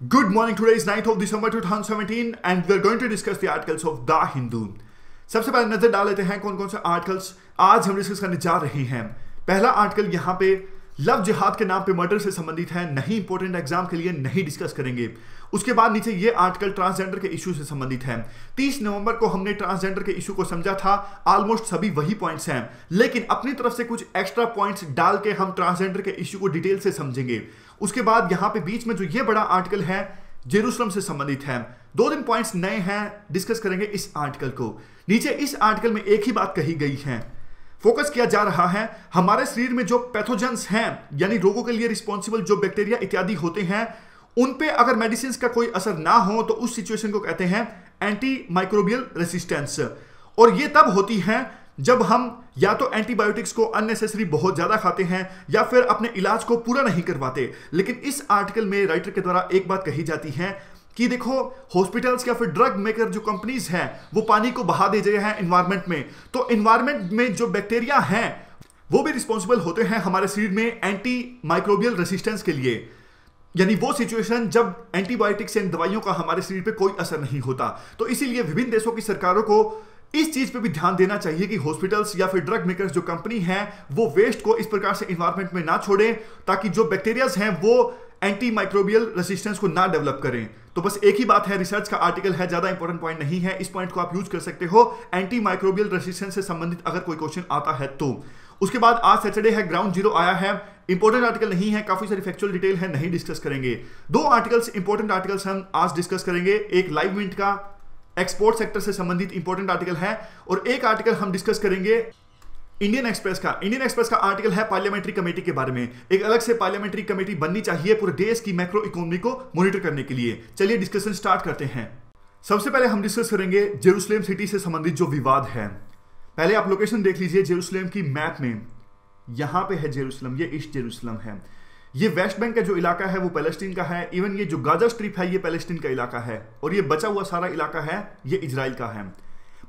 Good morning. Today is 9th of December 2017 and we are going to discuss the articles of The Hindu. सबसे पहले नज़र डाल लेते हैं कौन कौन से आर्टिकल्स आज हम डिस्कस करने जा रहे हैं पहला आर्टिकल यहाँ पे लव जिहाद के नाम पे मर्डर से संबंधित है, नहीं इंपॉर्टेंट एग्ज़ाम के लिए नहीं डिस्कस करेंगे उसके बाद नीचे ये आर्टिकल ट्रांसजेंडर के इशू से संबंधित है 30 नवंबर को हमने ट्रांसजेंडर के इशू को समझा था ऑलमोस्ट सभी वही पॉइंट्स हैं लेकिन अपनी तरफ़ से कुछ एक्स्ट्रा पॉइंट्स डाल के हम ट्रांसजेंडर के इशू को डिटेल से समझेंगे उसके बाद यहाँ पे बीच में जो ये बड़ा आर्टिकल है जेरूसलम से संबंधित है। दो दिन पॉइंट्स नए हैं डिस्कस करेंगे इस आर्टिकल को। नीचे इस आर्टिकल में एक ही बात कही गई है। फोकस किया जा रहा है, हमारे शरीर में जो पैथोजेंस हैं, यानी रोगों के लिए रिस्पॉन्सिबल जो बैक्टीरिया इत्यादि होते हैं, उन पे अगर मेडिसिन का कोई असर ना हो तो उस सिचुएशन को कहते हैं एंटी माइक्रोबियल रेसिस्टेंस और ये तब होती है जब हम या तो एंटीबायोटिक्स को अननेसेसरी बहुत ज़्यादा खाते हैं, या फिर अपने इलाज को पूरा नहीं करवाते, लेकिन इस आर्टिकल में राइटर के द्वारा एक बात कही जाती है कि देखो हॉस्पिटल्स या फिर ड्रग मेकर जो कंपनीज़ हैं, वो पानी को बहा दे रहे हैं इन्वायरमेंट में। तो इन्वायरमेंट में जो बैक्टीरिया हैं, वो भी रिस्पॉन्सिबल होते हैं हमारे शरीर में एंटी माइक्रोबियल रेसिस्टेंस के लिए। यानी वो सिचुएशन जब एंटीबायोटिक्स एंड दवाइयों का हमारे शरीर पे कोई असर नहीं होता। तो इसीलिए विभिन्न देशों की सरकारों को इस चीज़ पे भी ध्यान देना चाहिए कि हॉस्पिटल्स या फिर ड्रग मेकर्स जो कंपनी है, वो वेस्ट को इस प्रकार से इन्वायरमेंट में ना छोड़े, ताकि जो बैक्टीरियाज हैं, वो एंटी माइक्रोबियल रेसिस्टेंस को ना डेवलप करें। तो बस एक ही बात है रिसर्च का आर्टिकल है, ज़्यादा इंपॉर्टेंट पॉइंट नहीं है। इस पॉइंट को आप यूज़ कर सकते हो एंटी माइक्रोबियल रेसिस्टेंस से संबंधित अगर कोई क्वेश्चन आता है तो। उसके बाद आज सैटरडे है ग्राउंड ज़ीरो आया है। इंपॉर्टेंट आर्टिकल नहीं है, काफ़ी सारी फैक्चुअल डिटेल है, नहीं डिस्कस करेंगे। दो आर्टिकल्स इंपॉर्टेंट आर्टिकल्स हम आज डिस्कस करेंगे। एक लाइव मिनट का एक्सपोर्ट सेक्टर से संबंधित इंपॉर्टेंट आर्टिकल है और एक आर्टिकल हम डिस्कस करेंगे इंडियन एक्सप्रेस का। इंडियन एक्सप्रेस का आर्टिकल है पार्लियामेंट्री कमेटी के बारे में। एक अलग से पार्लियामेंट्री कमेटी बननी चाहिए पूरे देश की मैक्रो इकोनॉमी को मॉनिटर करने के लिए। चलिए डिस्कशन स्टार्ट करते हैं। सबसे पहले हम डिस्कस करेंगे जेरूसलेम सिटी से संबंधित जो विवाद है। पहले आप लोकेशन देख लीजिए जेरूसलेम की मैप में। यहाँ पे है जेरूसलम ये ईस्ट जेरूसलम है। ये वेस्ट बैंक का जो इलाका है, वो पैलेस्टीन का है। इवन ये जो गाजा स्ट्रिप है, ये पैलेस्टीन का इलाका है। और ये बचा हुआ सारा इलाका है, ये इजराइल का है।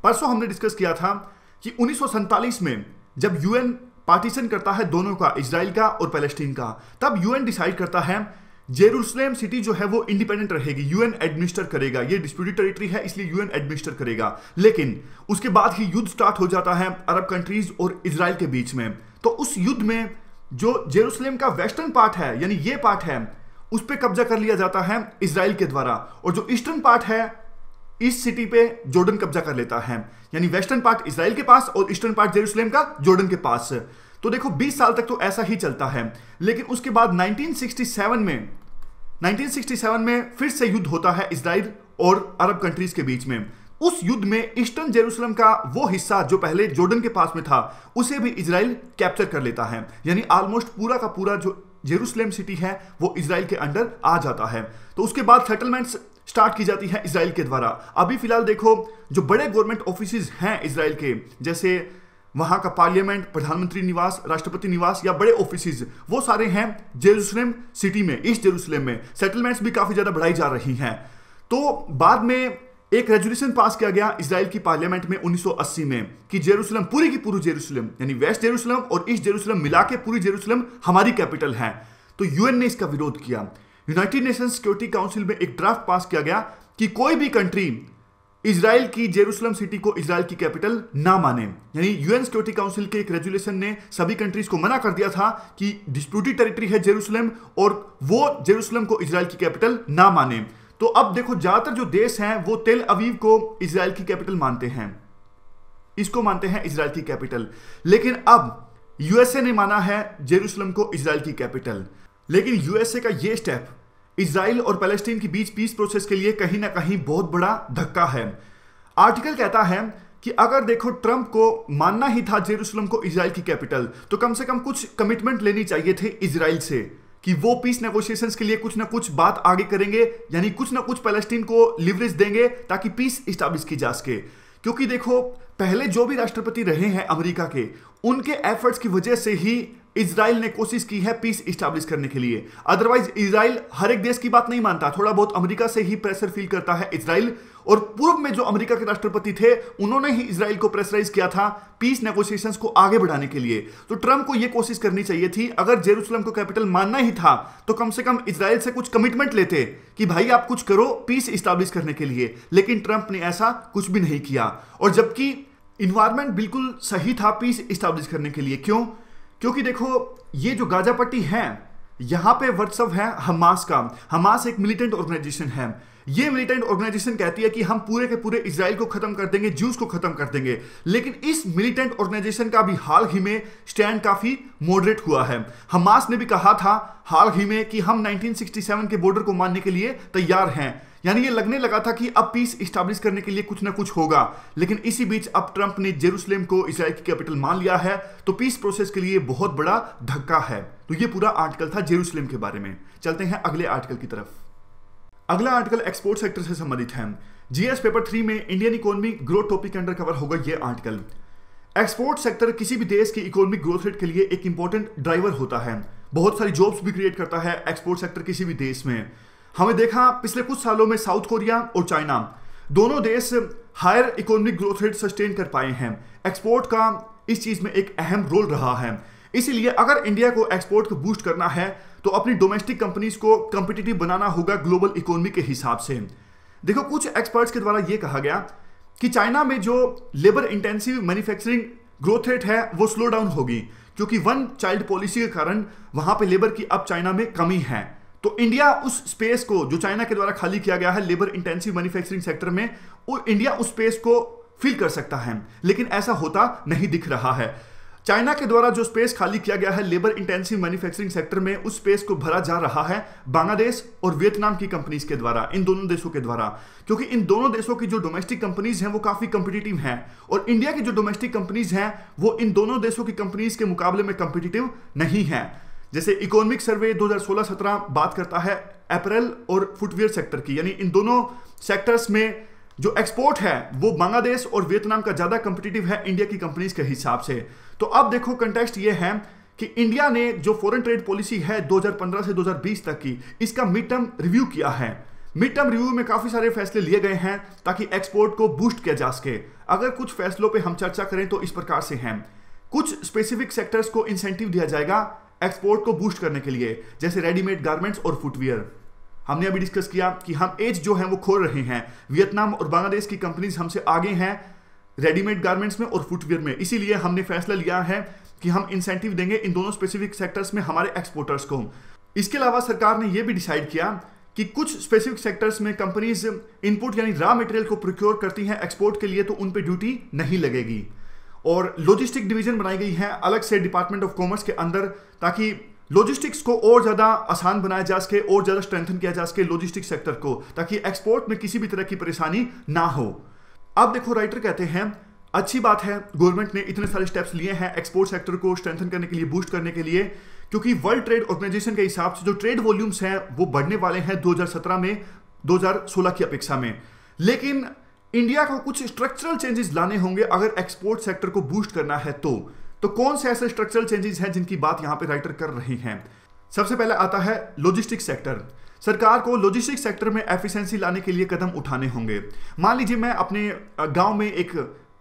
परसों हमने डिस्कस किया था कि उन्नीस में जब यूएन पार्टीशन करता है दोनों का, इजराइल का और पैलेस्टीन का, तब यूएन डिसाइड करता है, जेरूसलेम सिटी जो है, वो इंडिपेंडेंट रहेगी। यूएन एडमिनिस्टर करेगा। ये डिस्प्यूटेड टेरिटरी है, इसलिए यूएन एडमिनिस्टर करेगा। लेकिन उसके बाद ही युद्ध स्टार्ट हो जाता है अरब कंट्रीज़ और इसराइल के बीच में। तो उस युद्ध में जो जेरूसलेम का वेस्टर्न पार्ट है, यानी ये पार्ट है, उस पर कब्जा कर लिया जाता है इसराइल के द्वारा। और जो ईस्टर्न पार्ट है, इस सिटी पे जॉर्डन कब्जा कर लेता है। यानी वेस्टर्न पार्ट इसराइल के पास और ईस्टर्न पार्ट जेरूसलेम का जॉर्डन के पास। तो देखो 20 साल तक तो ऐसा ही चलता है। लेकिन उसके बाद 1967 में 1967 में फिर से युद्ध होता है इसराइल और अरब कंट्रीज़ के बीच में। उस युद्ध में ईस्टर्न जेरूसलम का वो हिस्सा जो पहले जॉर्डन के पास में था, उसे भी इसराइल कैप्चर कर लेता है। यानी ऑलमोस्ट पूरा का पूरा जो जेरूसलम सिटी है, वो इसराइल के अंडर आ जाता है। तो उसके बाद सेटलमेंट्स स्टार्ट की जाती है इसराइल के द्वारा। अभी फ़िलहाल देखो, जो बड़े गवर्नमेंट ऑफ़िस हैं इसराइल के, जैसे वहाँ का पार्लियामेंट प्रधानमंत्री निवास, राष्ट्रपति निवास या बड़े ऑफ़िस वो सारे हैं जेरूसलम सिटी में, ईस्ट जेरूसलम में। सेटलमेंट्स भी काफ़ी ज़्यादा बढ़ाई जा रही हैं। तो बाद में एक रेजोल्यूशन पास किया गया इसराइल की पार्लियामेंट में 1980 में कि जेरूसलम पूरी की पूरी जेरूसलम यानी वेस्ट जेरूसलम और ईस्ट जेरूसलम मिला के पूरी जेरूसलम हमारी कैपिटल है। तो यूएन ने इसका विरोध किया। यूनाइटेड नेशन सिक्योरिटी काउंसिल में एक ड्राफ्ट पास किया गया कि कोई भी कंट्री इसराइल की जेरूसलम सिटी को इसराइल की कैपिटल ना माने। यानी यूएन सिक्योरिटी काउंसिल के एक रेजुलेशन ने सभी कंट्रीज़ को मना कर दिया था कि डिस्प्यूटेड टेरिटरी है जेरूसलम और वो जेरूसलम को इसराइल की कैपिटल ना माने। तो अब देखो, ज़्यादातर जो देश हैं, वो तेल अवीव को इसराइल की कैपिटल मानते हैं। इसको मानते हैं इसराइल की कैपिटल। लेकिन अब यूएसए ने माना है जेरूसलम को इसराइल की कैपिटल। लेकिन यूएसए का ये स्टेप, इसराइल और पैलेस्टीन के बीच पीस प्रोसेस के लिए कहीं ना कहीं बहुत बड़ा धक्का है। आर्टिकल कहता है कि अगर देखो, ट्रंप को मानना ही था जेरूसलम को इसराइल की कैपिटल तो कम से कम कुछ कमिटमेंट लेनी चाहिए थे इसराइल से। कि वो पीस नेगोशिएशंस के लिए कुछ ना कुछ बात आगे करेंगे, यानी कुछ ना कुछ पैलेस्टीन को लिवरेज देंगे ताकि पीस स्टाब्लिश की जा सके। क्योंकि देखो, पहले जो भी राष्ट्रपति रहे हैं अमेरिका के, उनके एफर्ट्स की वजह से ही इसराइल ने कोशिश की है पीस स्टैब्लिश करने के लिए। अदरवाइज़ इसराइल हर एक देश की बात नहीं मानता। थोड़ा बहुत अमेरिका से ही प्रेशर फील करता है इसराइल और पूर्व में जो अमेरिका के राष्ट्रपति थे, उन्होंने ही इसराइल को प्रेशराइज किया था पीस नेगोशिएशंस को आगे बढ़ाने के लिए। तो ट्रंप को यह कोशिश करनी चाहिए थी, अगर जेरूसलम को कैपिटल मानना ही था तो कम से कम इसराइल से कुछ कमिटमेंट लेते कि भाई आप कुछ करो पीस स्टैब्लिश करने के लिए। लेकिन ट्रंप ने ऐसा कुछ भी नहीं किया। और जबकि इन्वायरमेंट बिल्कुल सही था पीस स्टैब्लिश करने के लिए। क्यों? क्योंकि देखो, ये जो गाजा पट्टी है, यहाँ पे वर्चस्व है हमास का। हमास एक मिलिटेंट ऑर्गेनाइजेशन है। ये मिलिटेंट ऑर्गेनाइजेशन कहती है कि हम पूरे के पूरे इसराइल को खत्म कर देंगे जूस को खत्म कर देंगे। लेकिन इस मिलिटेंट ऑर्गेनाइजेशन का भी हाल ही में स्टैंड काफ़ी मॉडरेट हुआ है। हमास ने भी कहा था हाल ही में कि हम 1967 के बॉर्डर को मानने के लिए तैयार हैं। यानी ये लगने लगा था कि अब पीस स्टैब्लिश करने के लिए कुछ ना कुछ होगा। लेकिन इसी बीच अब ट्रंप ने जेरूसलेम को इसराइल की कैपिटल मान लिया है। तो पीस प्रोसेस के लिए बहुत बड़ा धक्का है। तो ये पूरा आर्टिकल था जेरूसलेम के बारे में। चलते हैं अगले आर्टिकल की तरफ़। अगला आर्टिकल एक्सपोर्ट सेक्टर से संबंधित है। जीएस पेपर थ्री में इंडियन इकोनॉमी ग्रोथ टॉपिक के अंडर कवर होगा ये आर्टिकल एक्सपोर्ट सेक्टर किसी भी देश की इकोनॉमिक ग्रोथ रेट के लिए एक इंपॉर्टेंट ड्राइवर होता है। बहुत सारी जॉब्स भी क्रिएट करता है एक्सपोर्ट सेक्टर किसी भी देश में। हमें देखा पिछले कुछ सालों में साउथ कोरिया और चाइना दोनों देश higher economic growth rate sustain कर पाए हैं। एक्सपोर्ट का इस चीज़ में एक अहम रोल रहा है। इसीलिए अगर इंडिया को एक्सपोर्ट को बूस्ट करना है तो अपनी डोमेस्टिक कंपनीज़ को कंपिटिटिव बनाना होगा ग्लोबल इकोनॉमी के हिसाब से। देखो, कुछ एक्सपर्ट्स के द्वारा यह कहा गया कि चाइना में जो labour intensive manufacturing growth rate है, वो स्लो डाउन होगी, क्योंकि वन चाइल्ड पॉलिसी के कारण वहाँ पे लेबर की अब चाइना में कमी है। तो इंडिया उस स्पेस को, जो चाइना के द्वारा खाली किया गया है लेबर इंटेंसिव मैन्युफैक्चरिंग सेक्टर में, वो इंडिया उस स्पेस को फिल कर सकता है। लेकिन ऐसा होता नहीं दिख रहा है। चाइना के द्वारा जो स्पेस खाली किया गया है लेबर इंटेंसिव मैन्युफैक्चरिंग सेक्टर में, उस स्पेस को भरा जा रहा है बांग्लादेश और वियतनाम की कंपनीज़ के द्वारा, इन दोनों देशों के द्वारा। क्योंकि इन दोनों देशों की जो डोमेस्टिक कंपनीज़ हैं, वो काफ़ी कंपिटेटिव हैं। और इंडिया की जो डोमेस्टिक कंपनीज़ हैं, वो इन दोनों देशों की कंपनीज़ के मुकाबले में कंपिटेटिव नहीं है। जैसे इकोनॉमिक सर्वे 2016-17 बात करता है अप्रैल और फुटवेयर सेक्टर की। यानी इन दोनों सेक्टर्स में जो एक्सपोर्ट है, वो बांग्लादेश और वियतनाम का ज़्यादा कंपिटिटिव है इंडिया की कंपनीज़ के हिसाब से। तो अब देखो कंटेक्स्ट ये है कि इंडिया ने जो फॉरेन ट्रेड पॉलिसी है 2015 से 2020 तक की, इसका मिड टर्म रिव्यू किया है। मिड टर्म रिव्यू में काफ़ी सारे फैसले लिए गए हैं ताकि एक्सपोर्ट को बूस्ट किया जा सके। अगर कुछ फैसलों पे हम चर्चा करें तो इस प्रकार से हैं। कुछ स्पेसिफिक सेक्टर्स को इंसेंटिव दिया जाएगा एक्सपोर्ट को बूस्ट करने के लिए, जैसे रेडीमेड गारमेंट्स और फुटवियर हमने अभी डिस्कस किया कि हम एज जो है वो खोल रहे हैं। वियतनाम और बांग्लादेश की कंपनीज़ हमसे आगे हैं रेडीमेड गारमेंट्स में और फुटवियर में। इसीलिए हमने फैसला लिया है कि हम इंसेंटिव देंगे इन दोनों स्पेसिफिक सेक्टर्स में हमारे एक्सपोर्टर्स को। इसके अलावा सरकार ने यह भी डिसाइड किया कि कुछ स्पेसिफिक सेक्टर्स में कंपनीज़ इनपुट यानी रॉ मटेरियल को प्रोक्योर करती हैं एक्सपोर्ट के लिए तो उन पर ड्यूटी नहीं लगेगी। और लॉजिस्टिक डिवीज़न बनाई गई है, अलग से डिपार्टमेंट ऑफ़ कॉमर्स के अंदर, ताकि लॉजिस्टिक्स को और ज़्यादा आसान बनाया जा सके, और ज़्यादा स्ट्रेंथन किया जा सके लॉजिस्टिक सेक्टर को, ताकि एक्सपोर्ट में किसी भी तरह की परेशानी ना हो। अब देखो राइटर कहते हैं, अच्छी बात है गवर्नमेंट ने इतने सारे स्टेप्स लिए हैं एक्सपोर्ट सेक्टर को स्ट्रेंथन करने के लिए बूस्ट करने के लिए, क्योंकि वर्ल्ड ट्रेड ऑर्गेनाइजेशन के हिसाब से जो ट्रेड वॉल्यूम्स हैं, वो बढ़ने वाले हैं 2017 में 2016 की अपेक्षा में। लेकिन इंडिया को कुछ स्ट्रक्चरल चेंजेस लाने होंगे अगर एक्सपोर्ट सेक्टर को बूस्ट करना है तो। तो कौन से ऐसे स्ट्रक्चरल चेंजेस हैं जिनकी बात यहाँ पे राइटर कर रहे हैं? सबसे पहले आता है लॉजिस्टिक सेक्टर सरकार को लॉजिस्टिक सेक्टर में एफिशिएंसी लाने के लिए कदम उठाने होंगे। मान लीजिए मैं अपने गाँव में एक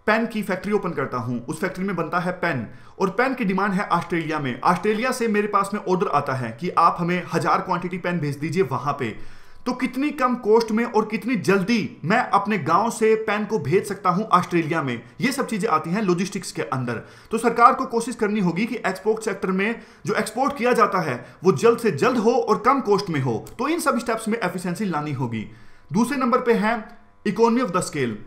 पेन की फैक्ट्री ओपन करता हूँ। उस फैक्ट्री में बनता है पेन और पेन की डिमांड है ऑस्ट्रेलिया में। ऑस्ट्रेलिया से मेरे पास में ऑर्डर आता है कि आप हमें हज़ार क्वांटिटी पेन भेज दीजिए वहाँ पे। तो कितनी कम कॉस्ट में और कितनी जल्दी मैं अपने गाँव से पेन को भेज सकता हूँ ऑस्ट्रेलिया में? ये सब चीज़ें आती हैं लॉजिस्टिक्स के अंदर। तो सरकार को कोशिश करनी होगी कि एक्सपोर्ट सेक्टर में जो एक्सपोर्ट किया जाता है, वो जल्द से जल्द हो और कम कॉस्ट में हो। तो इन सब स्टेप्स में एफिशिएंसी लानी होगी। दूसरे नंबर पर है इकोनॉमी ऑफ़ द स्केल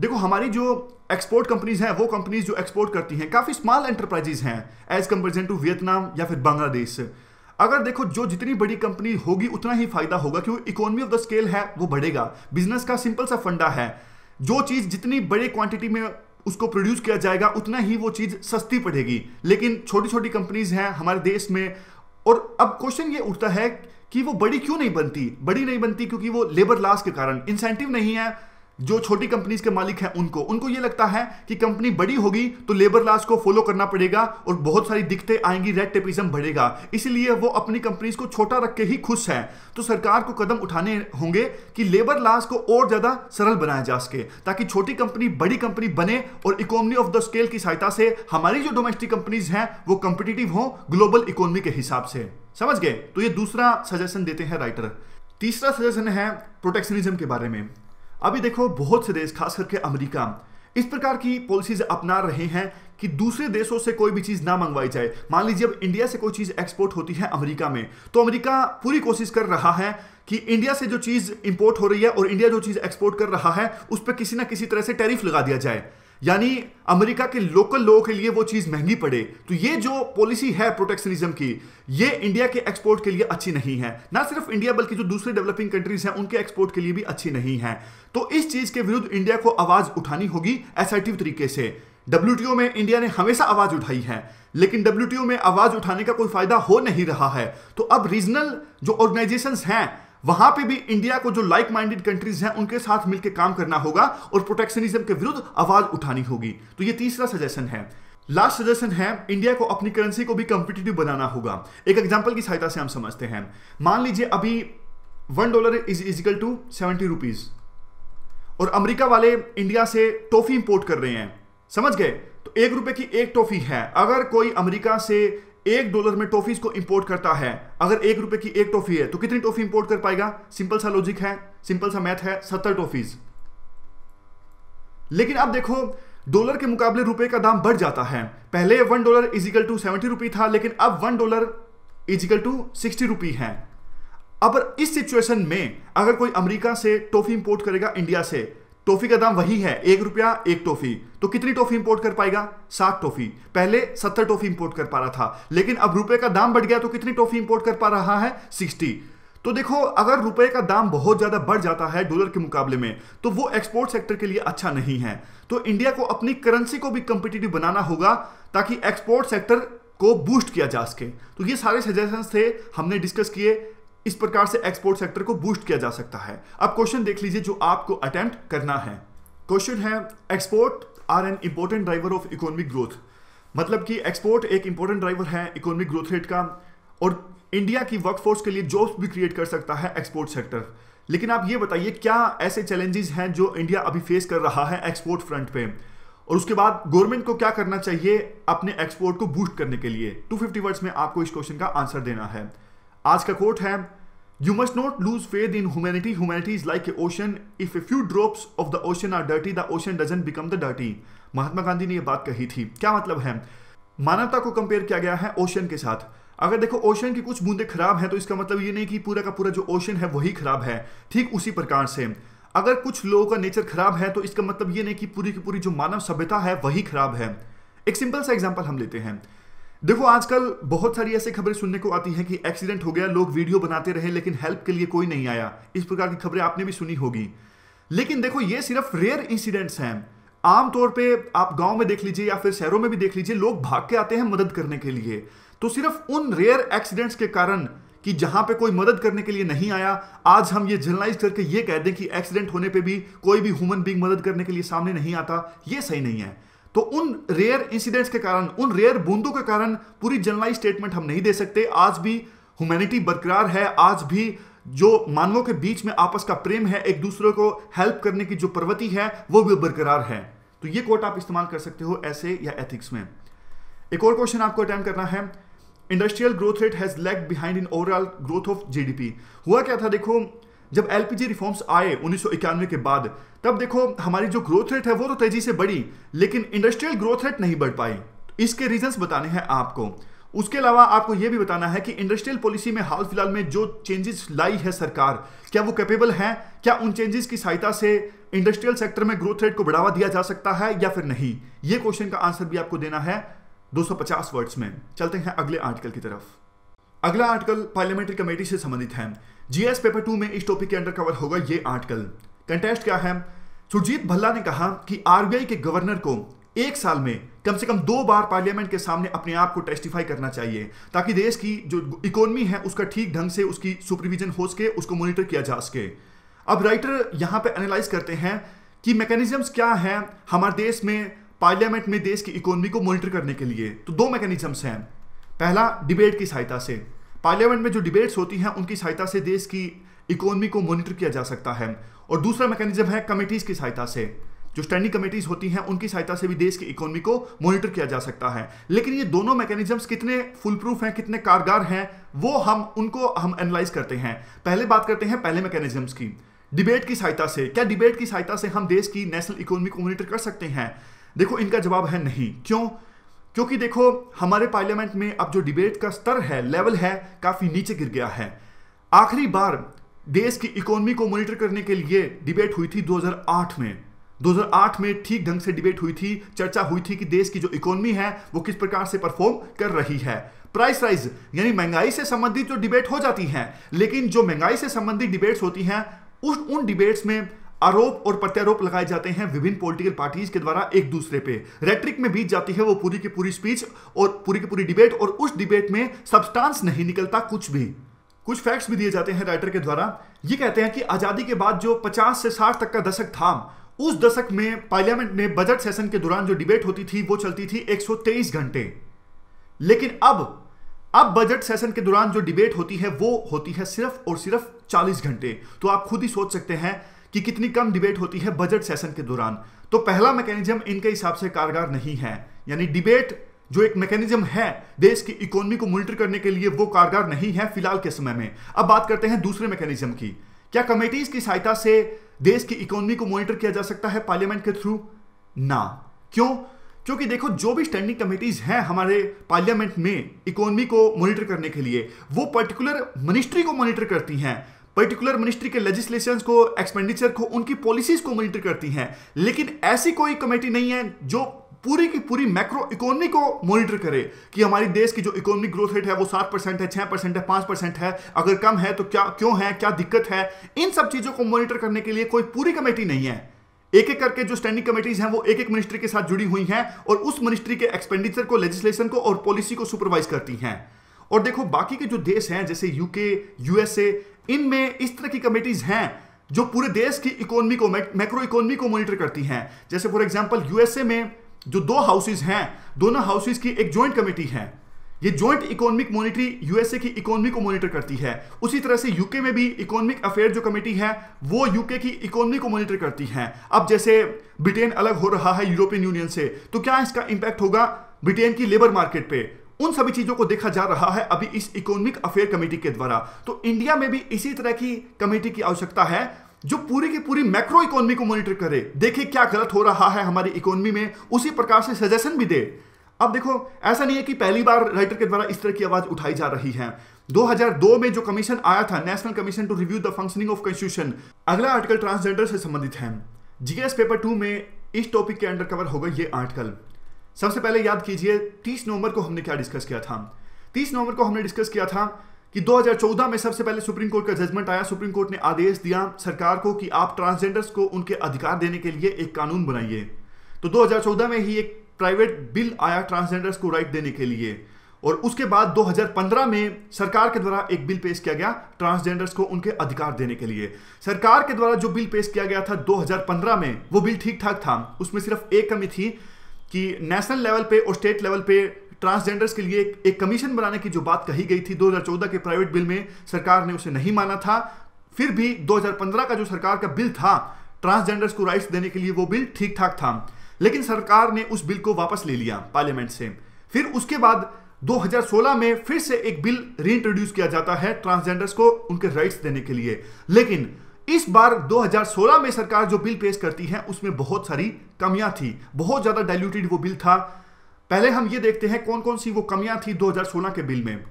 देखो, हमारी जो एक्सपोर्ट कंपनीज़ हैं, वो कंपनीज़ जो एक्सपोर्ट करती हैं, काफ़ी स्मॉल एंटरप्राइजेज हैं एज कंपेरिजन टू वियतनाम या फिर बांग्लादेश अगर देखो जो जितनी बड़ी कंपनी होगी, उतना ही फ़ायदा होगा, क्योंकि इकोनॉमी ऑफ़ द स्केल है, वो बढ़ेगा। बिज़नेस का सिंपल सा फंडा है। जो चीज़ जितनी बड़े क्वांटिटी में उसको प्रोड्यूस किया जाएगा, उतना ही वो चीज़ सस्ती पड़ेगी। लेकिन छोटी छोटी कंपनीज़ हैं हमारे देश में, और अब क्वेश्चन ये उठता है कि वो बड़ी क्यों नहीं बनती? बड़ी नहीं बनती क्योंकि वो लेबर लॉस के कारण। इंसेंटिव नहीं है जो छोटी कंपनीज़ के मालिक हैं उनको। उनको ये लगता है कि कंपनी बड़ी होगी तो लेबर लॉस को फॉलो करना पड़ेगा और बहुत सारी दिक्कतें आएँगी रेड टेपिज्म बढ़ेगा। इसलिए वो अपनी कंपनीज़ को छोटा रख के ही खुश है। तो सरकार को कदम उठाने होंगे कि लेबर लॉस को और ज़्यादा सरल बनाया जा सके, ताकि छोटी कंपनी बड़ी कंपनी बने और इकोनॉमी ऑफ़ द स्केल की सहायता से हमारी जो डोमेस्टिक कंपनीज़ हैं, वो कंपिटिटिव हो ग्लोबल इकोनॉमी के हिसाब से। समझ गए? तो ये दूसरा सजेशन देते हैं राइटर तीसरा सजेशन है प्रोटेक्शनिज्म के बारे में। अभी देखो बहुत से देश, खास करके अमरीका, इस प्रकार की पॉलिसीज़ अपना रहे हैं कि दूसरे देशों से कोई भी चीज़ ना मंगवाई जाए। मान लीजिए अब इंडिया से कोई चीज़ एक्सपोर्ट होती है अमेरिका में तो अमेरिका पूरी कोशिश कर रहा है कि इंडिया से जो चीज़ इंपोर्ट हो रही है और इंडिया जो चीज़ एक्सपोर्ट कर रहा है, उस पर किसी ना किसी तरह से टैरिफ लगा दिया जाए। यानी अमेरिका के लोकल लोगों के लिए वो चीज़ महँगी पड़े। तो ये जो पॉलिसी है प्रोटेक्शनिज्म की, ये इंडिया के एक्सपोर्ट के लिए अच्छी नहीं है। ना सिर्फ़ इंडिया, बल्कि जो दूसरे डेवलपिंग कंट्रीज़ हैं, उनके एक्सपोर्ट के लिए भी अच्छी नहीं है। तो इस चीज़ के विरुद्ध इंडिया को आवाज़ उठानी होगी एसर्टिव तरीके से। डब्ल्यूटीओ में इंडिया ने हमेशा आवाज़ उठाई है, लेकिन डब्ल्यूटीओ में आवाज़ उठाने का कोई फ़ायदा हो नहीं रहा है। तो अब रीजनल जो ऑर्गेनाइजेशन हैं वहाँ पे भी इंडिया को जो लाइक माइंडेड कंट्रीज़ हैं, उनके साथ मिलकर काम करना होगा और प्रोटेक्शनिज्म के विरुद्ध आवाज़ उठानी होगी। तो ये तीसरा सजेशन है। लास्ट सजेशन है इंडिया को अपनी करेंसी को भी कंपिटेटिव बनाना होगा। एक एग्ज़ाम्पल की सहायता से हम समझते हैं। मान लीजिए अभी one dollar is equal to seventy rupees और अमेरिका वाले इंडिया से टॉफी इंपोर्ट कर रहे हैं। समझ गए? तो एक रुपए की एक टॉफी है। अगर कोई अमेरिका से एक डॉलर में टॉफीज को इंपोर्ट करता है, अगर एक रुपए की एक टॉफी है तो कितनी टॉफी इंपोर्ट कर पाएगा? सिंपल सा लॉजिक है सिंपल सा मैथ है, सत्तर टॉफीज। लेकिन अब देखो, डॉलर के मुकाबले रुपए का दाम बढ़ जाता है। पहले one dollar equal to seventy rupee था, लेकिन अब one dollar equal to sixty rupee है। अब इस सिचुएशन में अगर कोई अमेरिका से टॉफी इंपोर्ट करेगा इंडिया से टॉफी का दाम वही है, एक रुपया, एक टॉफी। तो कितनी टॉफी इंपोर्ट कर पाएगा? सात टॉफी। पहले सत्तर टॉफी इंपोर्ट कर पा रहा था, लेकिन अब रुपए का दाम बढ़ गया तो कितनी टॉफी इंपोर्ट कर पा रहा है? सिक्सटी। तो देखो, अगर रुपए का दाम बहुत ज़्यादा बढ़ जाता है डॉलर के मुकाबले में तो वो एक्सपोर्ट सेक्टर के लिए अच्छा नहीं है। तो इंडिया को अपनी करेंसी को भी कंपिटेटिव बनाना होगा, ताकि एक्सपोर्ट सेक्टर को बूस्ट किया जा सके। तो ये सारे सजेशन थे, हमने डिस्कस किए। इस प्रकार से एक्सपोर्ट सेक्टर को बूस्ट किया जा सकता है। अब क्वेश्चन देख लीजिए जो आपको अटेम्प्ट करना है। क्वेश्चन है export are an important driver of economic growth मतलब कि एक्सपोर्ट एक इंपॉर्टेंट ड्राइवर है इकोनॉमिक ग्रोथ रेट का, और इंडिया की वर्कफोर्स के लिए जॉब्स भी क्रिएट कर सकता है एक्सपोर्ट सेक्टर लेकिन आप ये बताइए, क्या ऐसे चैलेंजेस हैं जो इंडिया अभी फेस कर रहा है एक्सपोर्ट फ्रंट पे? और उसके बाद गवर्नमेंट को क्या करना चाहिए अपने एक्सपोर्ट को बूस्ट करने के लिए? 250 वर्ड्स में आपको इस क्वेश्चन का आंसर देना है। आज का कोट है you must not lose faith in humanity humanity is like a ocean if a few drops of the ocean are dirty the ocean doesn't become the dirty Mahatma Gandhi ने यह बात कही थी। क्या मतलब है? मानवता को कंपेयर किया गया है ओशन के साथ। अगर देखो ओशन की कुछ बूंदे खराब है तो इसका मतलब ये नहीं कि पूरा का पूरा जो ओशन है, वही खराब है। ठीक उसी प्रकार से। अगर कुछ लोगों का नेचर खराब है तो इसका मतलब ये नहीं कि पूरी की पूरी जो मानव सभ्यता है, वही खराब है। एक सिंपल सा एग्ज़ाम्पल हम लेते हैं। देखो, आजकल बहुत सारी ऐसी खबरें सुनने को आती हैं कि एक्सीडेंट हो गया, लोग वीडियो बनाते रहे, लेकिन हेल्प के लिए कोई नहीं आया। इस प्रकार की खबरें आपने भी सुनी होगी। लेकिन देखो, ये सिर्फ़ रेयर इंसिडेंट्स हैं। आमतौर पे आप गाँव में देख लीजिए या फिर शहरों में भी देख लीजिए, लोग भाग के आते हैं मदद करने के लिए। तो सिर्फ़ उन रेयर एक्सीडेंट्स के कारण कि जहाँ पे कोई मदद करने के लिए नहीं आया, आज हम ये जनरलाइज करके ये कह दें कि एक्सीडेंट होने पे भी कोई भी ह्यूमन बींग मदद करने के लिए सामने नहीं आता, ये सही नहीं है। तो उन रेयर इंसिडेंट्स के कारण, उन रेयर बूंदों के कारण पूरी जनरलाइज स्टेटमेंट हम नहीं दे सकते। आज भी ह्यूमैनिटी बरकरार है, आज भी जो मानवों के बीच में आपस का प्रेम है, एक दूसरे को हेल्प करने की जो प्रवृत्ति है, वो भी बरकरार है। तो ये कोट आप इस्तेमाल कर सकते हो ऐसे या एथिक्स में। एक और क्वेश्चन आपको अटेम्प्ट करना है। Industrial growth rate has lag behind in overall growth of GDP हुआ क्या था? देखो जब एलपीजी रिफॉर्म्स आए उन्नीस सौ इक्यानवे के बाद, तब देखो हमारी जो ग्रोथ रेट है वो तो तेज़ी से बढ़ी, लेकिन इंडस्ट्रियल ग्रोथ रेट नहीं बढ़ पाई। इसके रीजंस बताने हैं आपको। उसके अलावा आपको यह भी बताना है कि इंडस्ट्रियल पॉलिसी में हाल फ़िलहाल में जो चेंजेस लाई है सरकार, क्या वो कैपेबल है? क्या उन चेंजेस की सहायता से इंडस्ट्रियल सेक्टर में ग्रोथ रेट को बढ़ावा दिया जा सकता है या फिर नहीं? ये क्वेश्चन का आंसर भी आपको देना है 250 वर्ड्स में। चलते हैं अगले आर्टिकल की तरफ़। अगला आर्टिकल पार्लियामेंट्री कमेटी से संबंधित है। जीएस पेपर टू में इस टॉपिक के अंडर कवर होगा ये आर्टिकल। कंटेस्ट क्या है? सुरजीत भल्ला ने कहा कि आरबीआई के गवर्नर को एक साल में कम से कम दो बार पार्लियामेंट के सामने अपने आप को टेस्टिफाई करना चाहिए, ताकि देश की जो इकोनॉमी है उसका ठीक ढंग से उसकी सुपरविजन हो सके, उसको मॉनिटर किया जा सके। अब राइटर यहाँ पे एनालाइज करते हैं कि मैकेनिज्म्स क्या हैं हमारे देश में, पार्लियामेंट में देश की इकोनॉमी को मॉनिटर करने के लिए। तो दो मैकेनिज्म्स हैं। पहला डिबेट की सहायता से। पार्लियामेंट में जो डिबेट्स होती हैं, उनकी सहायता से देश की इकोनॉमी को मॉनिटर किया जा सकता है। और दूसरा मैकेनिज्म है कमेटीज की सहायता से। जो स्टैंडिंग कमेटीज होती हैं, उनकी सहायता से भी देश की इकोनॉमी को मॉनिटर किया जा सकता है। लेकिन ये दोनों मैकेनिज्म्स कितने फुल प्रूफ हैं, कितने कारगर हैं, वो हम, उनको हम एनालाइज करते हैं। पहले बात करते हैं पहले मैकेनिज्म्स की। डिबेट की सहायता से। क्या डिबेट की सहायता से हम देश की नेशनल इकोनॉमी को मॉनिटर कर सकते हैं? देखो, इनका जवाब है नहीं। क्यों? क्योंकि देखो, हमारे पार्लियामेंट में अब जो डिबेट का स्तर है लेवल है, काफ़ी नीचे गिर गया है। आखिरी बार देश की इकोनॉमी को मॉनिटर करने के लिए डिबेट हुई थी 2008 में। 2008 में ठीक ढंग से डिबेट हुई थी, चर्चा हुई थी कि देश की जो इकोनॉमी है, वो किस प्रकार से परफॉर्म कर रही है। प्राइस राइज यानी महँगाई से संबंधित जो डिबेट हो जाती है, लेकिन जो महँगाई से संबंधित डिबेट्स होती हैं, उस उन डिबेट्स में आरोप और प्रत्यारोप लगाए जाते हैं विभिन्न पॉलिटिकल पार्टीज़ के द्वारा एक दूसरे पे। रेट्रिक में बीत जाती है वो पूरी की पूरी स्पीच और पूरी की पूरी डिबेट और उस डिबेट में सब्सटेंस नहीं निकलता कुछ भी। कुछ फैक्ट्स भी दिए जाते हैं राइटर के द्वारा। ये कहते हैं कि आज़ादी के बाद जो 50 से 60 तक का दशक था, उस दशक में पार्लियामेंट में बजट सेशन के दौरान जो डिबेट होती थी, वो चलती थी 123 घंटे। लेकिन अब अब बजट सेशन के दौरान जो डिबेट होती है, वो होती है सिर्फ़ और सिर्फ़ 40 घंटे। तो आप खुद ही सोच सकते हैं कि कितनी कम डिबेट होती है बजट सेशन के दौरान। तो पहला मैकेनिज्म इनके हिसाब से कारगर नहीं है। यानी डिबेट जो एक मैकेनिज्म है, देश की इकोनॉमी को मॉनिटर करने के लिए वो कारगर नहीं है फ़िलहाल के समय में। अब बात करते हैं दूसरे मैकेनिज्म की। क्या कमेटीज की सहायता से देश की इकोनॉमी को मॉनिटर किया जा सकता है पार्लियामेंट के थ्रू ना। क्यों? क्योंकि देखो, जो भी स्टैंडिंग कमेटीज हैं हमारे पार्लियामेंट में इकोनॉमी को मॉनिटर करने के लिए, वो पर्टिकुलर मिनिस्ट्री को मॉनिटर करती हैं। पर्टिकुलर मिनिस्ट्री के लेजिस्लेशन को एक्सपेंडिचर को, उनकी पॉलिसीज़ को मॉनिटर करती हैं। लेकिन ऐसी कोई कमेटी नहीं है जो पूरी की पूरी मैक्रो इकोनॉमी को मॉनिटर करे कि हमारी देश की जो इकोनॉमिक ग्रोथ रेट है वो सात परसेंट है, छह परसेंट है, पाँच परसेंट है। अगर कम है तो क्या, क्यों है, क्या दिक्कत है? इन सब चीज़ों को मॉनिटर करने के लिए कोई पूरी कमेटी नहीं है। एक एक करके जो स्टैंडिंग कमेटीज हैं वो एक एक मिनिस्ट्री के साथ जुड़ी हुई हैं और उस मिनिस्ट्री के एक्सपेंडिचर को लेजिस्लेशन को और पॉलिसी को सुपरवाइज करती हैं। और देखो, बाकी के जो देश हैं, जैसे यूके यूएसए इनमें इस तरह की कमेटीज हैं जो पूरे देश की इकोनॉमी को मैक्रो इकोनॉमी को मॉनिटर करती हैं। जैसे फॉर एग्जांपल यूएसए में जो दो हाउसेज हैं, दोनों हाउसेज की एक जॉइंट कमेटी है। ये जॉइंट इकोनॉमिक मॉनिटरी यूएसए की इकोनॉमी को मॉनिटर करती है। उसी तरह से यूके में भी इकोनॉमिक अफेयर जो कमेटी है, वो यूके की इकोनॉमी को मॉनिटर करती है। अब जैसे ब्रिटेन अलग हो रहा है यूरोपियन यूनियन से तो क्या इसका इंपैक्ट होगा ब्रिटेन की लेबर मार्केट पे? उन सभी चीज़ों को देखा जा रहा है अभी इस इकोनॉमिक अफेयर कमेटी के द्वारा। तो इंडिया में भी इसी तरह की कमेटी की आवश्यकता है, जो पूरी की पूरी मैक्रो इकोनॉमी को मॉनिटर करे। देखे क्या गलत हो रहा है हमारी इकोनॉमी में, उसी प्रकार से सजेशन भी दे। अब देखो, ऐसा नहीं है कि पहली बार राइटर के द्वारा इस तरह की आवाज़ उठाई जा रही है। 2002 में जो कमीशन आया था national commission to review the functioning of constitution अगला आर्टिकल ट्रांसजेंडर से संबंधित है। जीएस पेपर टू में इस टॉपिक के अंडर कवर होगा ये आर्टिकल सबसे पहले याद कीजिए 30 नवंबर को हमने क्या डिस्कस किया था? 30 नवंबर को हमने डिस्कस किया था कि 2014 में सबसे पहले सुप्रीम कोर्ट का जजमेंट आया। सुप्रीम कोर्ट ने आदेश दिया सरकार को कि आप ट्रांसजेंडर्स को उनके अधिकार देने के लिए एक कानून बनाइए। तो 2014 में ही एक प्राइवेट बिल आया ट्रांसजेंडर्स को राइट देने के लिए। और उसके बाद 2015 में सरकार के द्वारा एक बिल पेश किया गया ट्रांसजेंडर्स को उनके अधिकार देने के लिए। सरकार के द्वारा जो बिल पेश किया गया था 2015 में, वो बिल ठीक ठाक था। उसमें सिर्फ़ एक कमी थी कि नेशनल लेवल पे और स्टेट लेवल पे ट्रांसजेंडर्स के लिए एक, कमीशन बनाने की जो बात कही गई थी 2014 के प्राइवेट बिल में सरकार ने उसे नहीं माना था। फिर भी 2015 का जो सरकार का बिल था ट्रांसजेंडर्स को राइट्स देने के लिए वो बिल ठीक ठाक था। लेकिन सरकार ने उस बिल को वापस ले लिया पार्लियामेंट से। फिर उसके बाद 2016 में फिर से एक बिल रीइंट्रोड्यूस किया जाता है ट्रांसजेंडर्स को उनके राइट्स देने के लिए। लेकिन इस बार 2016 में सरकार जो बिल पेश करती है, उसमें बहुत सारी कमियाँ थी। बहुत ज़्यादा डायल्यूटेड वो बिल था। पहले हम ये देखते हैं कौन कौन सी वो कमियाँ थी 2016 के बिल में।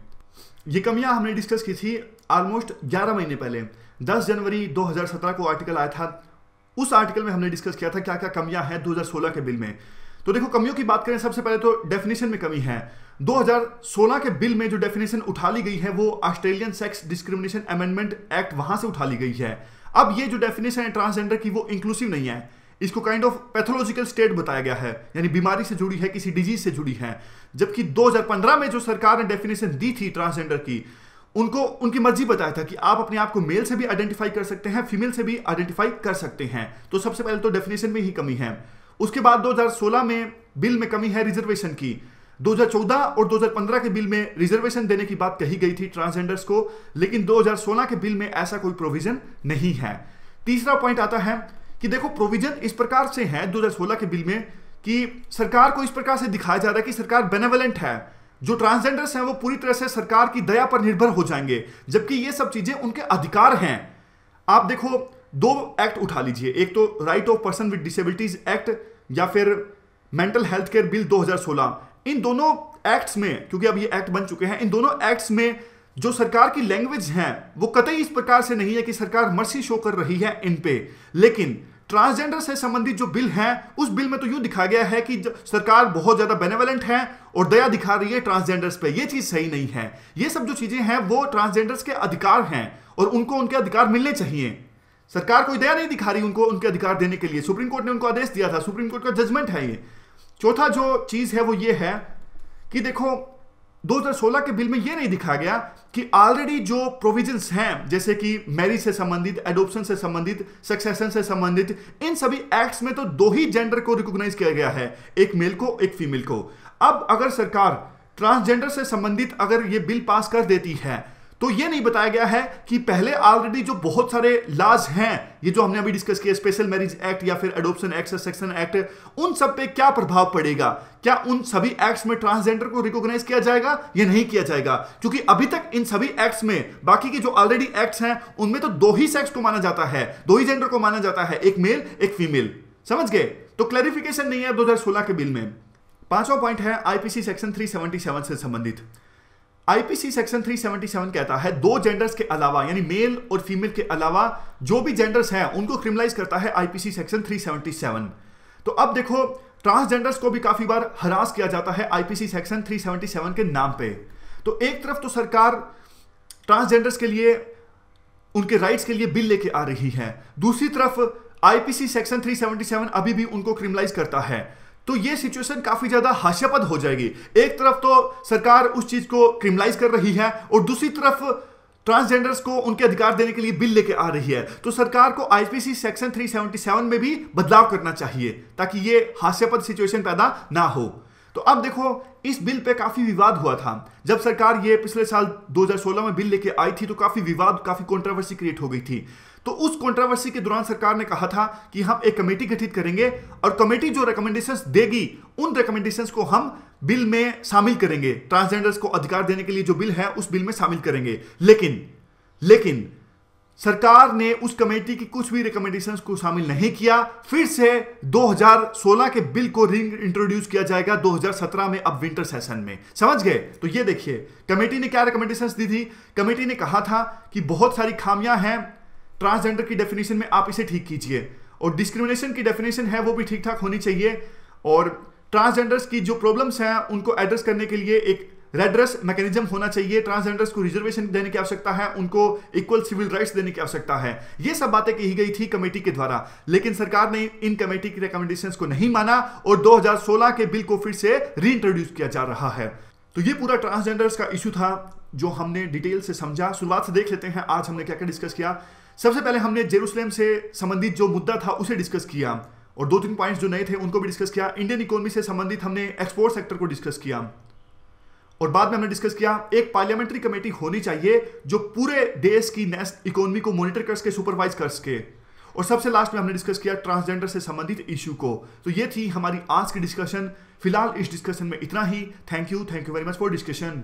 ये कमियाँ हमने डिस्कस की थी ऑलमोस्ट 11 महीने पहले। 10 जनवरी 2017 को आर्टिकल आया था। उस आर्टिकल में हमने डिस्कस किया था क्या क्या कमियाँ हैं 2016 के बिल में। तो देखो, कमियों की बात करें, सबसे पहले तो डेफिनेशन में कमी है। 2016 के बिल में जो डेफिनेशन उठा ली गई है, वो Australian sex discrimination amendment act वहाँ से उठा ली गई है। अब ये जो डेफिनेशन है ट्रांसजेंडर की वो इंक्लूसिव नहीं है। इसको काइंड ऑफ़ पैथोलॉजिकल स्टेट बताया गया है, यानी बीमारी से जुड़ी है, किसी डिज़ीज़ से जुड़ी है। जबकि 2015 में जो सरकार ने डेफिनेशन दी थी ट्रांसजेंडर की, उनको, उनकी मर्ज़ी बताया था कि आप अपने आप को मेल से भी आइडेंटिफाई कर सकते हैं फीमेल से भी आइडेंटिफाई कर सकते हैं। तो सबसे पहले तो डेफिनेशन में ही कमी है। उसके बाद 2016 में बिल में कमी है रिजर्वेशन की। 2014 और 2015 के बिल में रिजर्वेशन देने की बात कही गई थी ट्रांसजेंडर्स को, लेकिन 2016 के बिल में ऐसा कोई प्रोविज़न नहीं है। तीसरा पॉइंट आता है कि देखो प्रोविज़न इस प्रकार से है 2016 के बिल में कि सरकार को इस प्रकार से दिखाया जा रहा है कि सरकार बेनेवलेंट है। जो ट्रांसजेंडर्स हैं वो पूरी तरह से सरकार की दया पर निर्भर हो जाएँगे, जबकि ये सब चीज़ें उनके अधिकार हैं। आप देखो, दो एक्ट उठा लीजिए। एक तो right of person with disabilities act या फिर मेंटल हेल्थ केयर बिल 2016 इन दोनों एक्ट्स में, क्योंकि अब ये एक्ट बन चुके हैं, इन दोनों एक्ट्स में जो सरकार की लैंग्वेज है, वो कतई इस प्रकार से नहीं है कि सरकार मर्सी शो कर रही है इन पे। लेकिन ट्रांसजेंडर से संबंधित जो बिल है, उस बिल में तो यूँ दिखाया गया है कि सरकार बहुत ज़्यादा बेनेवलेंट है और दया दिखा रही है ट्रांसजेंडर्स पे। ये चीज़ सही नहीं है। ये सब जो चीज़ें हैं, वो ट्रांसजेंडर्स के अधिकार हैं और उनको उनके अधिकार मिलने चाहिए। सरकार कोई दया नहीं दिखा रही उनको उनके अधिकार देने के लिए। सुप्रीम कोर्ट ने उनको आदेश दिया था। सुप्रीम कोर्ट का जजमेंट है ये। चौथा जो चीज़ है वो ये है कि देखो 2016 के बिल में यह नहीं दिखा गया कि ऑलरेडी जो प्रोविजंस हैं, जैसे कि मैरिज से संबंधित एडोप्शन से संबंधित सक्सेशन से संबंधित, इन सभी एक्ट्स में तो दो ही जेंडर को रिकॉग्नाइज किया गया है, एक मेल को, एक फीमेल को। अब अगर सरकार ट्रांसजेंडर से संबंधित अगर ये बिल पास कर देती है तो ये नहीं बताया गया है कि पहले ऑलरेडी जो बहुत सारे लॉज हैं, ये जो हमने अभी डिस्कस किया स्पेशल मैरिज एक्ट या फिर एडोप्शन एक्ट सेक्शन एक्ट उन सब पे क्या प्रभाव पड़ेगा? क्या उन सभी एक्ट्स में ट्रांसजेंडर को रिकॉग्नाइज किया जाएगा? या नहीं किया जाएगा। क्योंकि अभी तक इन सभी एक्ट्स में, बाकी के जो ऑलरेडी एक्ट्स हैं, उनमें तो दो ही सेक्स को माना जाता है। दो ही जेंडर को माना जाता है। एक मेल एक फीमेल समझ गए? तो क्लैरिफिकेशन नहीं है दो हज़ार सोलह के बिल में। पांचवा पॉइंट है आईपीसी सेक्शन 377 से संबंधित। आईपीसी सेक्शन 377 कहता है, दो जेंडर्स के अलावा, यानी मेल और फीमेल के अलावा, जो भी जेंडर्स हैं, उनको क्रिमिनलाइज करता है आईपीसी सेक्शन 377 तो अब देखो ट्रांसजेंडर्स को भी काफ़ी बार हरास किया जाता है आईपीसी सेक्शन 377 के नाम पे। तो एक तरफ़ तो सरकार ट्रांसजेंडर्स के लिए, उनके राइट्स के लिए बिल लेके आ रही है। दूसरी तरफ़ आईपीसी सेक्शन 377 अभी भी उनको क्रिमिनलाइज करता है। तो ये सिचुएशन काफ़ी ज़्यादा हास्यपद हो जाएगी। एक तरफ़ तो सरकार उस चीज़ को क्रिमिनलाइज कर रही है और दूसरी तरफ़ ट्रांसजेंडर्स को उनके अधिकार देने के लिए बिल लेके आ रही है। तो सरकार को आईपीसी सेक्शन 377 में भी बदलाव करना चाहिए ताकि ये हास्यपद सिचुएशन पैदा ना हो। तो अब देखो, इस बिल पे काफ़ी विवाद हुआ था। जब सरकार ये पिछले साल 2016 में बिल लेके आई थी तो काफ़ी विवाद, काफ़ी कंट्रोवर्सी क्रिएट हो गई थी। तो उस कंट्रोवर्सी के दौरान सरकार ने कहा था कि हम एक कमेटी गठित करेंगे और कमेटी जो रिकमेंडेशंस देगी, उन रिकमेंडेशंस को हम बिल में शामिल करेंगे। ट्रांसजेंडर्स को अधिकार देने के लिए जो बिल है, उस बिल में शामिल करेंगे। लेकिन लेकिन सरकार ने उस कमेटी की कुछ भी रिकमेंडेशन को शामिल नहीं किया। फिर से 2016 के बिल को रिंग इंट्रोड्यूस किया जाएगा 2017 में अब विंटर सेशन में। समझ गए? तो ये देखिए, कमेटी ने क्या रिकमेंडेशन दी थी? कमेटी ने कहा था कि बहुत सारी खामियाँ हैं। ट्रांसजेंडर की डेफिनेशन में आप इसे ठीक कीजिए। और डिस्क्रिमिनेशन की डेफिनेशन है, वो भी ठीक ठाक होनी चाहिए। और ट्रांसजेंडर्स की जो प्रॉब्लम्स हैं, उनको एड्रेस करने के लिए एक रेड्रेस मैकेनिज्म होना चाहिए ट्रांसजेंडर्स को रिजर्वेशन देने की आवश्यकता है, उनको इक्वल सिविल राइट्स देने की आवश्यकता है। ये सब बातें कही गई थी कमेटी के द्वारा, लेकिन सरकार ने इन कमेटी की रिकमेंडेशन को नहीं माना और 2016 के बिल को फिर से रीइंट्रोड्यूस किया जा रहा है। तो ये पूरा ट्रांसजेंडर्स का इशू था, जो हमने डिटेल से समझा। शुरुआत से देख लेते हैं, आज हमने क्या क्या डिस्कस किया। सबसे पहले हमने जेरूसलेम से संबंधित जो मुद्दा था, उसे डिस्कस किया। और दो तीन पॉइंट्स जो नए थे, उनको भी डिस्कस किया। इंडियन इकोनॉमी से संबंधित हमने एक्सपोर्ट सेक्टर को डिस्कस किया। और बाद में हमने डिस्कस किया, एक पार्लियामेंट्री कमेटी होनी चाहिए जो पूरे देश की इकोनॉमी को मॉनिटर कर सके सुपरवाइज कर सके। और सबसे लास्ट में हमने डिस्कस किया ट्रांसजेंडर से संबंधित इश्यू को। तो ये थी हमारी आज की डिस्कशन फ़िलहाल इस डिस्कशन में इतना ही। Thank you thank you very much for discussion